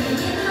Yeah.